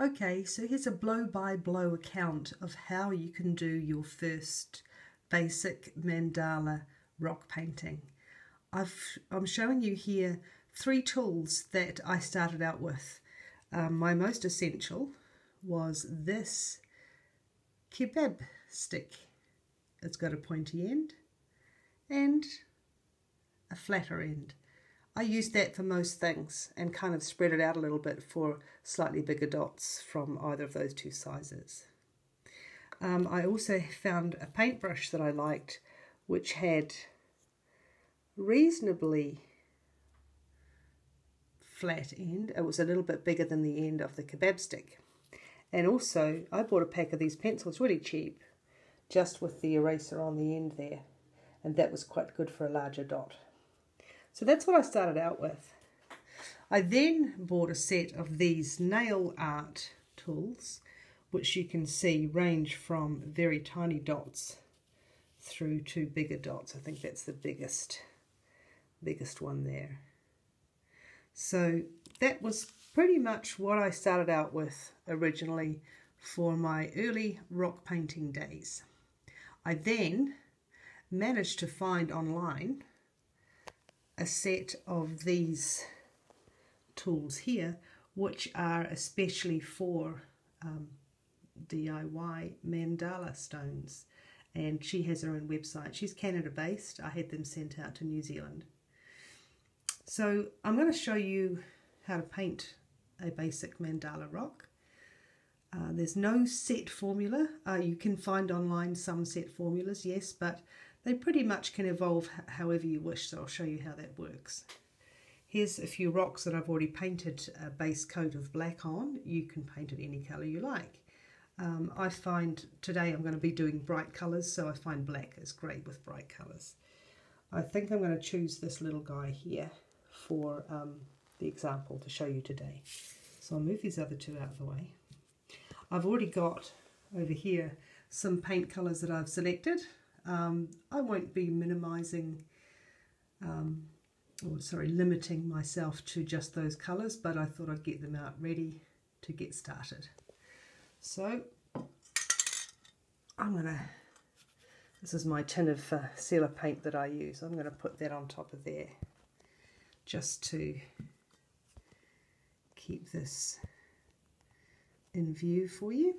Okay, so here's a blow-by-blow -blow account of how you can do your first basic mandala rock painting. I've, I'm showing you here three tools that I started out with. Um, my most essential was this kebab stick. It's got a pointy end and a flatter end. I used that for most things and kind of spread it out a little bit for slightly bigger dots from either of those two sizes. Um, I also found a paintbrush that I liked which had reasonably flat end. It was a little bit bigger than the end of the kebab stick. And also I bought a pack of these pencils really cheap just with the eraser on the end there and that was quite good for a larger dot. So that's what I started out with. I then bought a set of these nail art tools, which you can see range from very tiny dots through to bigger dots. I think that's the biggest, biggest one there. So that was pretty much what I started out with originally for my early rock painting days. I then managed to find online a set of these tools here, which are especially for um, DIY mandala stones. And she has her own website. She's Canada based. I had them sent out to New Zealand. So I'm going to show you how to paint a basic mandala rock. Uh, there's no set formula. Uh, you can find online some set formulas, yes, but they pretty much can evolve however you wish, so I'll show you how that works. Here's a few rocks that I've already painted a base coat of black on. You can paint it any colour you like. Um, I find today I'm going to be doing bright colours, so I find black is great with bright colours. I think I'm going to choose this little guy here for um, the example to show you today. So I'll move these other two out of the way. I've already got over here some paint colours that I've selected. Um, I won't be minimising, um, or sorry, limiting myself to just those colours, but I thought I'd get them out ready to get started. So I'm going to, this is my tin of uh, sealer paint that I use. I'm going to put that on top of there just to keep this in view for you.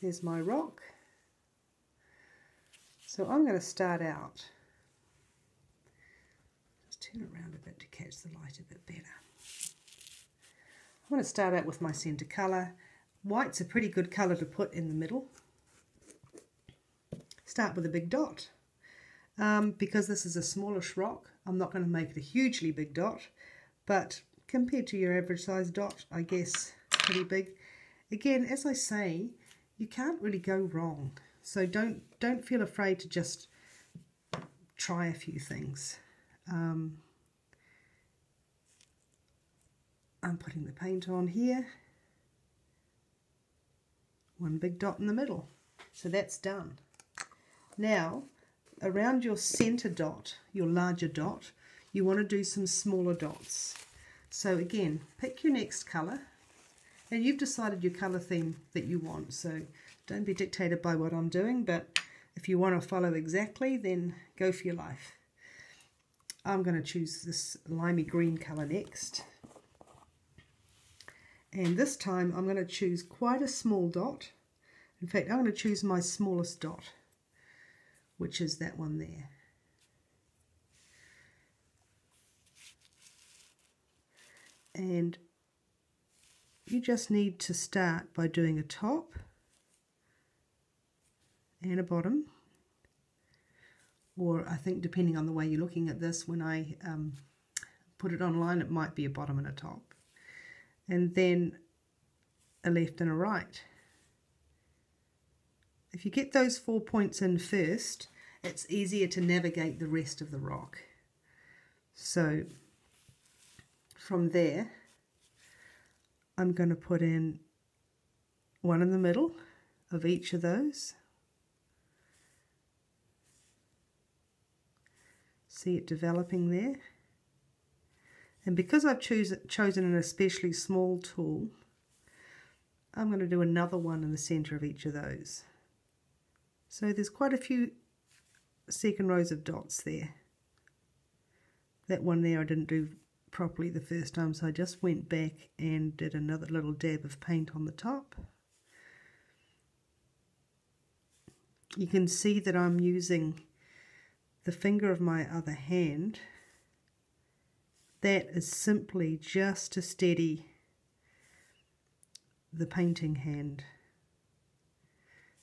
There's my rock. So I'm going to start out, just turn around a bit to catch the light a bit better. I'm going to start out with my centre colour. White's a pretty good colour to put in the middle. Start with a big dot. Um, because this is a smallish rock, I'm not going to make it a hugely big dot, but compared to your average size dot, I guess pretty big. Again, as I say, you can't really go wrong. So don't don't feel afraid to just try a few things. Um, I'm putting the paint on here. One big dot in the middle. So that's done. Now, around your center dot, your larger dot, you want to do some smaller dots. So again, pick your next color. And you've decided your color theme that you want. So don't be dictated by what I'm doing, but if you want to follow exactly, then go for your life. I'm going to choose this limey green colour next. And this time I'm going to choose quite a small dot. In fact, I'm going to choose my smallest dot, which is that one there. And you just need to start by doing a top and a bottom. Or I think depending on the way you're looking at this when I um, put it online it might be a bottom and a top. And then a left and a right. If you get those four points in first it's easier to navigate the rest of the rock. So from there I'm going to put in one in the middle of each of those See it developing there. And because I've choose, chosen an especially small tool, I'm going to do another one in the center of each of those. So there's quite a few second rows of dots there. That one there I didn't do properly the first time so I just went back and did another little dab of paint on the top. You can see that I'm using the finger of my other hand. That is simply just to steady the painting hand.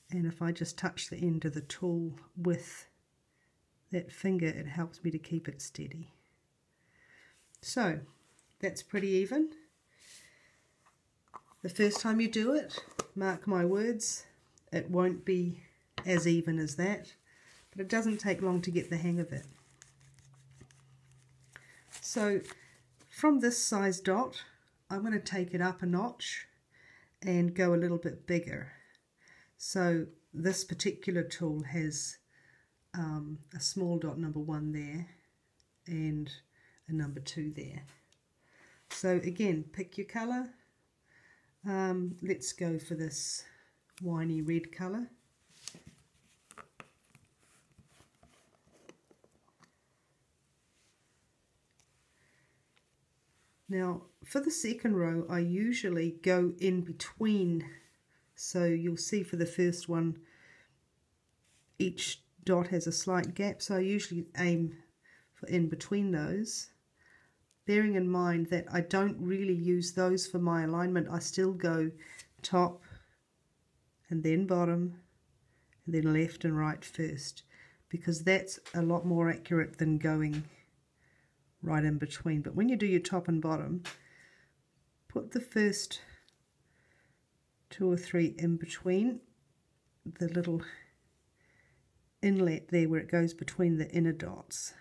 And if I just touch the end of the tool with that finger, it helps me to keep it steady. So that's pretty even. The first time you do it, mark my words, it won't be as even as that, but it doesn't take long to get the hang of it. So from this size dot, I'm going to take it up a notch and go a little bit bigger. So this particular tool has um, a small dot number one there and a number two there. So again, pick your colour. Um, let's go for this winey red colour. Now, for the second row, I usually go in between. So you'll see for the first one, each dot has a slight gap. So I usually aim for in between those bearing in mind that I don't really use those for my alignment. I still go top and then bottom and then left and right first because that's a lot more accurate than going right in between. But when you do your top and bottom, put the first two or three in between the little inlet there where it goes between the inner dots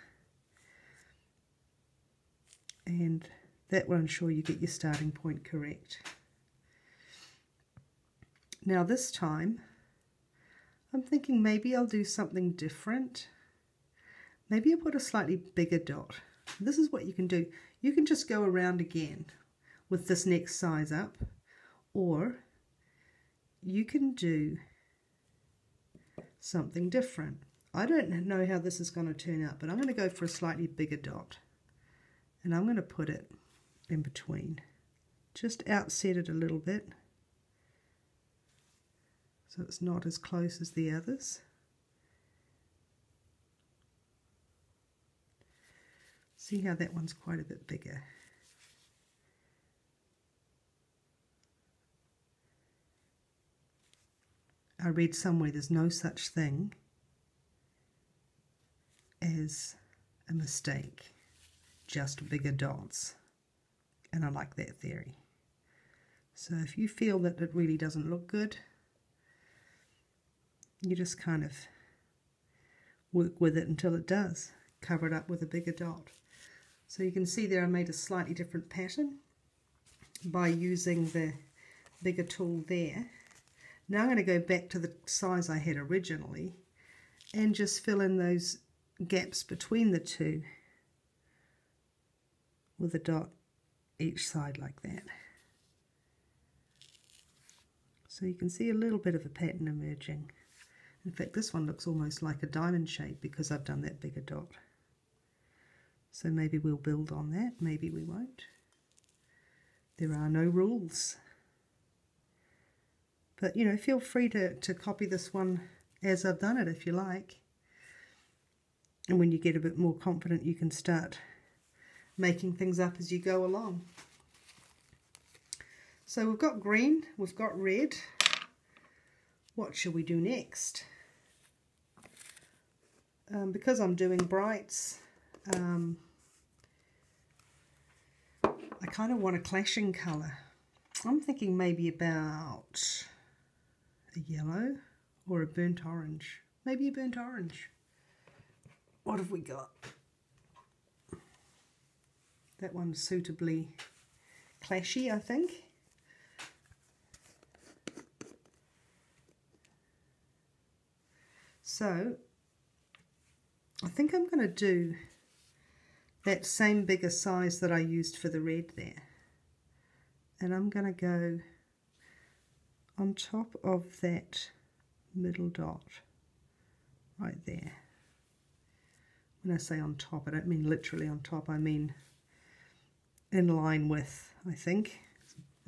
and that will ensure you get your starting point correct. Now this time I'm thinking maybe I'll do something different. Maybe I'll put a slightly bigger dot. This is what you can do. You can just go around again with this next size up or you can do something different. I don't know how this is going to turn out, but I'm going to go for a slightly bigger dot and I'm going to put it in between. Just outset it a little bit so it's not as close as the others. See how that one's quite a bit bigger. I read somewhere there's no such thing as a mistake just bigger dots. And I like that theory. So if you feel that it really doesn't look good, you just kind of work with it until it does. Cover it up with a bigger dot. So you can see there I made a slightly different pattern by using the bigger tool there. Now I'm going to go back to the size I had originally and just fill in those gaps between the two with a dot each side like that. So you can see a little bit of a pattern emerging. In fact, this one looks almost like a diamond shape because I've done that bigger dot. So maybe we'll build on that, maybe we won't. There are no rules. But, you know, feel free to, to copy this one as I've done it if you like. And when you get a bit more confident, you can start making things up as you go along. So we've got green, we've got red. What shall we do next? Um, because I'm doing brights, um, I kind of want a clashing colour. I'm thinking maybe about a yellow or a burnt orange. Maybe a burnt orange. What have we got? That one's suitably clashy, I think. So, I think I'm going to do that same bigger size that I used for the red there. And I'm going to go on top of that middle dot right there. When I say on top, I don't mean literally on top, I mean in line with, I think,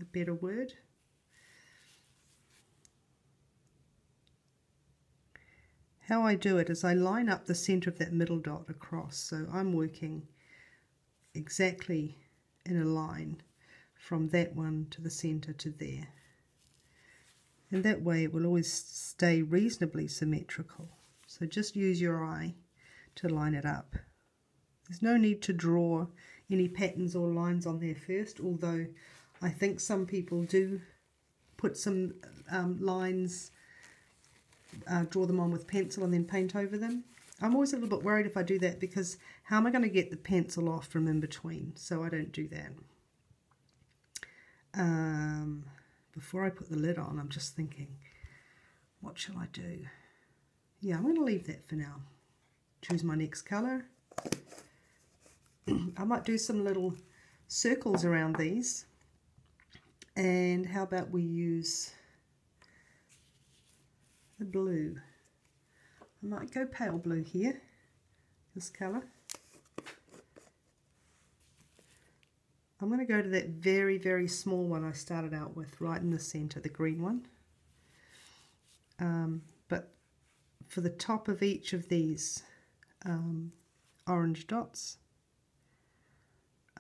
a better word. How I do it is I line up the centre of that middle dot across. So I'm working exactly in a line from that one to the centre to there. And that way it will always stay reasonably symmetrical. So just use your eye to line it up. There's no need to draw any patterns or lines on there first, although I think some people do put some um, lines uh, draw them on with pencil and then paint over them. I'm always a little bit worried if I do that because how am I going to get the pencil off from in between? So I don't do that. Um, before I put the lid on, I'm just thinking, what shall I do? Yeah, I'm going to leave that for now. Choose my next colour. I might do some little circles around these. And how about we use the blue. I might go pale blue here, this colour. I'm going to go to that very, very small one I started out with, right in the centre, the green one. Um, but for the top of each of these um, orange dots,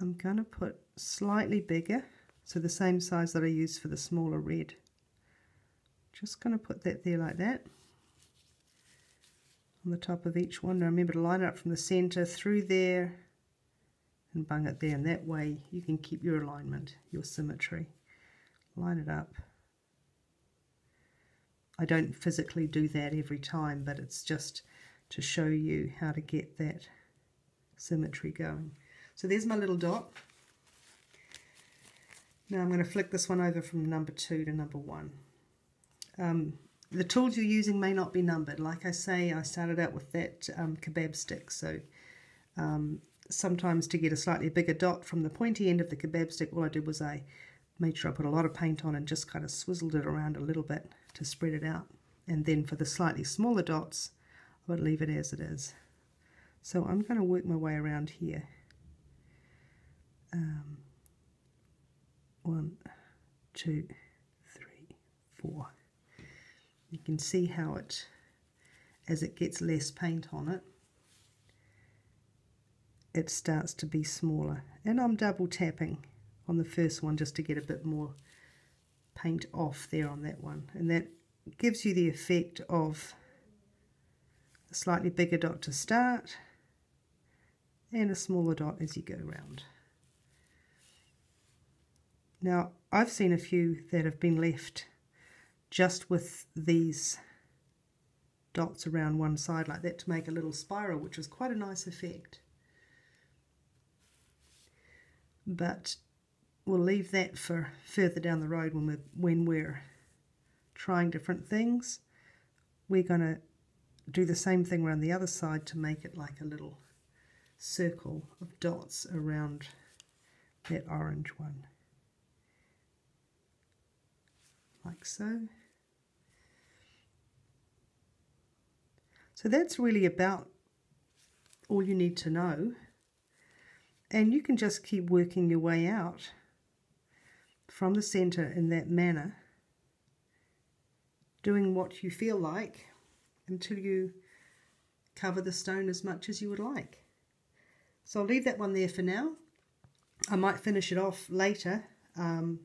I'm going to put slightly bigger, so the same size that I used for the smaller red. Just going to put that there like that on the top of each one. Now remember to line it up from the center through there and bung it there and that way you can keep your alignment, your symmetry. Line it up. I don't physically do that every time but it's just to show you how to get that symmetry going. So there's my little dot. Now I'm going to flick this one over from number two to number one. Um, the tools you're using may not be numbered. Like I say, I started out with that um, kebab stick, so um, sometimes to get a slightly bigger dot from the pointy end of the kebab stick, all I did was I made sure I put a lot of paint on and just kind of swizzled it around a little bit to spread it out. And then for the slightly smaller dots, I would leave it as it is. So I'm going to work my way around here. Um, one, two, three, four you can see how it as it gets less paint on it it starts to be smaller and I'm double tapping on the first one just to get a bit more paint off there on that one and that gives you the effect of a slightly bigger dot to start and a smaller dot as you go around. Now I've seen a few that have been left just with these dots around one side like that to make a little spiral, which was quite a nice effect. But we'll leave that for further down the road when we're, when we're trying different things. We're going to do the same thing around the other side to make it like a little circle of dots around that orange one. Like so. So that's really about all you need to know. And you can just keep working your way out from the center in that manner, doing what you feel like until you cover the stone as much as you would like. So I'll leave that one there for now. I might finish it off later um,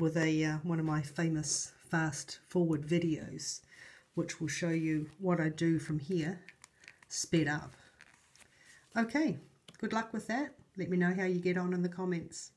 with a uh, one of my famous fast forward videos which will show you what I do from here sped up. Okay, good luck with that. Let me know how you get on in the comments.